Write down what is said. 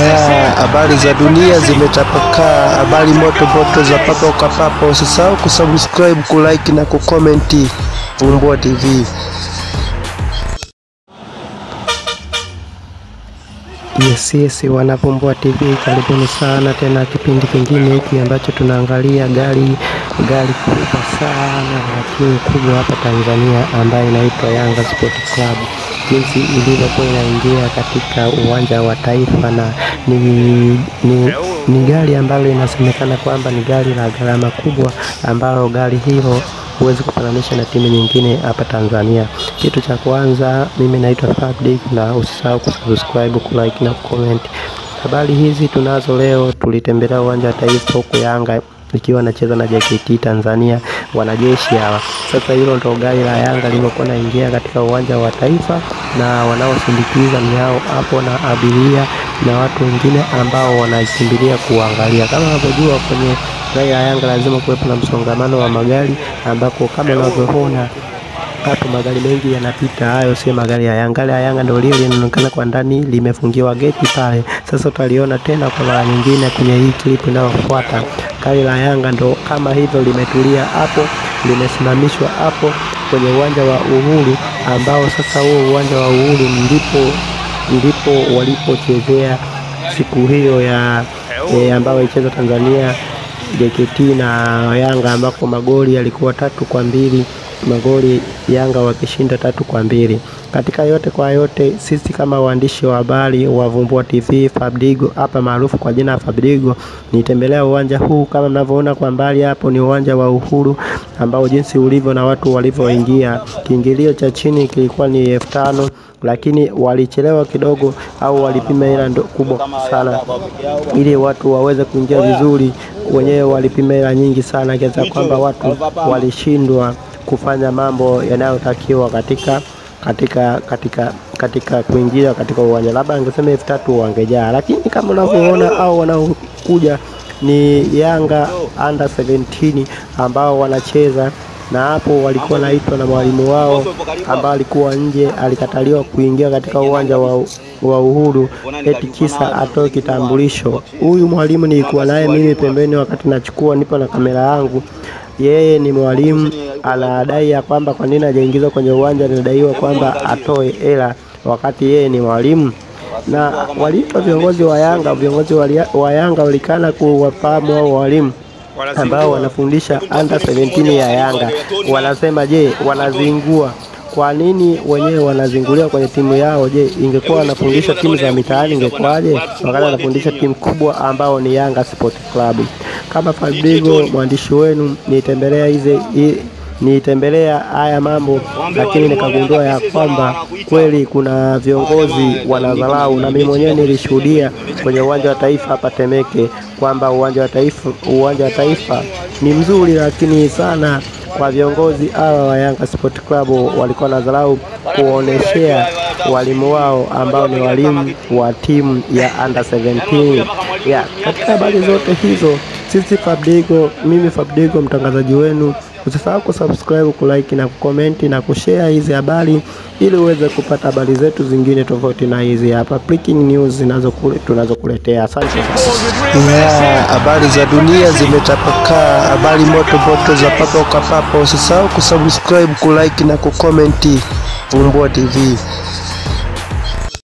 Ya, habari za dunia zimetapakaa, habari moto moto za papo kwa papo. Usisahau kusubscribe, kulike na kukomenti Vumbua TV. Yes, yes, wanavumbua TV, karibuni sana tena kipindi kingine hiki ambacho tunaangalia gari gari kubwa sana na timu kubwa hapa Tanzania ambayo inaitwa Yanga Sport Club, jinsi ilivyokuwa inaingia katika uwanja wa Taifa, na ni, ni, ni gari ambalo inasemekana kwamba ni gari la gharama kubwa, ambalo gari hilo huwezi kufananisha na timu nyingine hapa Tanzania. Kitu cha kwanza, mimi naitwa Fabric na usisahau kusubscribe, kulike na kucomment. Habari hizi tunazo leo, tulitembelea uwanja wa Taifa huko Yanga ikiwa anacheza na JKT Tanzania wanajeshi hawa. Sasa hilo ndo gari la Yanga lilikuwa naingia katika uwanja wa Taifa, na wanaosindikiza ni hao hapo na abiria na watu wengine ambao wanakimbilia kuangalia. Kama unavyojua kwenye gari la Yanga lazima kuwepo na msongamano wa magari, ambako kama unavyoona hapo magari mengi yanapita. Hayo sio magari ya Yanga. Gari ya Yanga ndio lile linaonekana kwa ndani limefungiwa geti pale. Sasa utaliona tena kwa mara nyingine kwenye hii clip inayofuata. Gari la Yanga ndo kama hivyo limetulia hapo, limesimamishwa hapo kwenye uwanja wa Uhuru, ambao sasa huo uwanja wa Uhuru ndipo ndipo walipochezea siku hiyo ya e, ambayo ilicheza Tanzania JKT na Yanga ambako magoli yalikuwa tatu kwa mbili magoli Yanga wakishinda tatu kwa mbili. Katika yote kwa yote, sisi kama waandishi wa habari wa Vumbua TV, Fabidigo hapa maarufu kwa jina Fabidigo, nitembelea uwanja huu. Kama mnavyoona kwa mbali hapo, ni uwanja wa Uhuru ambao jinsi ulivyo na watu walivyoingia. Kiingilio cha chini kilikuwa ni elfu tano lakini walichelewa kidogo, au walipima hela kubwa sana ili watu waweze kuingia vizuri. Wenyewe walipima hela nyingi sana kiasi kwamba watu walishindwa kufanya mambo yanayotakiwa katika katika katika katika kuingia katika uwanja. Labda angesema elfu tatu wangejaa, lakini kama unavyoona au wanaokuja ni Yanga under 17 ambao wanacheza na hapo walikuwa naitwa na mwalimu wao ambaye alikuwa nje, alikataliwa kuingia katika uwanja wa, wa Uhuru eti kisa atoe kitambulisho. Huyu mwalimu nilikuwa naye mimi pembeni wakati nachukua, nipo na kamera yangu. Yeye ni mwalimu, anadai ya kwamba kwa nini hajaingizwa kwenye uwanja, anadaiwa kwamba atoe hela wakati yeye ni mwalimu na waliitwa viongozi wa Yanga. Viongozi wa Yanga walikana kuwafahamu hao walimu ambao wanafundisha under 17 ya Yanga. Wanasema je, wanazingua kwa nini wenyewe wanazingulia kwenye timu yao? Je, ingekuwa wanafundisha timu za mitaani ingekuwaje? Wakati wanafundisha timu kubwa ambao ni Yanga Sport Club. Kama Fabrigo mwandishi wenu nitembelea hizi nitembelea haya mambo, lakini nikagundua ya kwamba kweli kuna viongozi wanadharau, na mimi mwenyewe nilishuhudia kwenye uwanja wa Taifa hapa Temeke kwamba uwanja wa Taifa uwanja wa Taifa ni mzuri, lakini sana kwa viongozi hawa wa Yanga Sport Club walikuwa na dharau kuoneshea walimu wao ambao ni walimu wa timu ya under 17 ya. Katika habari zote hizo, sisi fabdigo mimi fabdigo mtangazaji wenu Usisahau kusubscribe, kulike na kukomenti na kushare hizi habari ili uweze kupata habari zetu zingine tofauti na hizi hapa breaking news tunazokuletea. Asante. Habari za dunia zimetapakaa, habari moto moto za papo kwa papo. Usisahau kusubscribe, kulike na kukomenti Vumbua TV.